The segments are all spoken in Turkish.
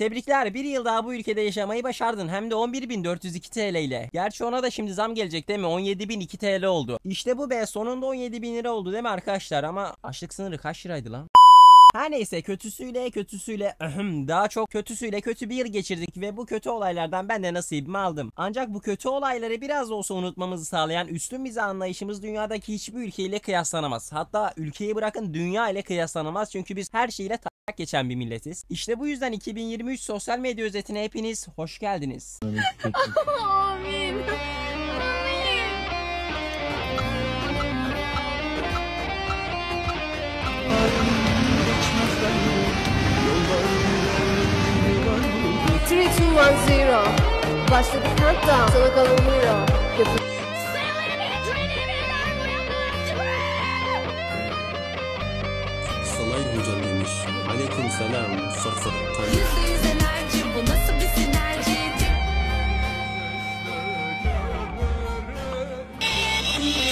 Tebrikler bir yıl daha bu ülkede yaşamayı başardın hem de 11.402 TL ile. Gerçi ona da şimdi zam gelecek değil mi? 17.002 TL oldu. İşte bu be sonunda 17.000 lira oldu değil mi arkadaşlar? Ama açlık sınırı kaç liraydı lan? Her neyse kötüsüyle kötüsüyle ahem, daha çok kötüsüyle kötü bir geçirdik ve bu kötü olaylardan ben de nasibimi aldım. Ancak bu kötü olayları biraz da olsa unutmamızı sağlayan üstün bize anlayışımız dünyadaki hiçbir ülkeyle kıyaslanamaz. Hatta ülkeyi bırakın dünya ile kıyaslanamaz çünkü biz her şeyle tak geçen bir milletiz. İşte bu yüzden 2023 sosyal medya özetine hepiniz hoş geldiniz. Amin. One, zero. Başladı countdown. Sana kalan hero. Yapı- Salay hocam demiş. Aleyküm selam. Tayyip. Yüzde yüz enerji bu nasıl bir sinerji?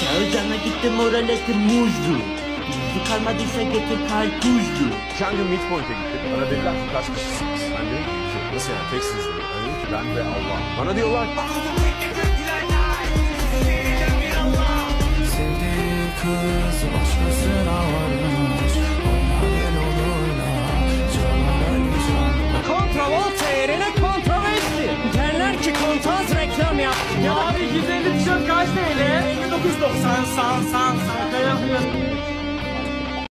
Çağırcana gitti moralesi muzlu. Getir gün Midpoint'e gittik. Bana dediler ki kaç kişisiniz? Ben dedim ki "Şey, nasıl yani teksiniz. Ben dedim ki ben ve Allah. Bana diyorlar Sevdiği kız başkasına varmış Onlar Kontravolta yerine kontraversi. Derler ki kontaz reklam yap. Ya abi 150 tişört kaç TL? 59.90 san san san. Şaka yapıyorsun.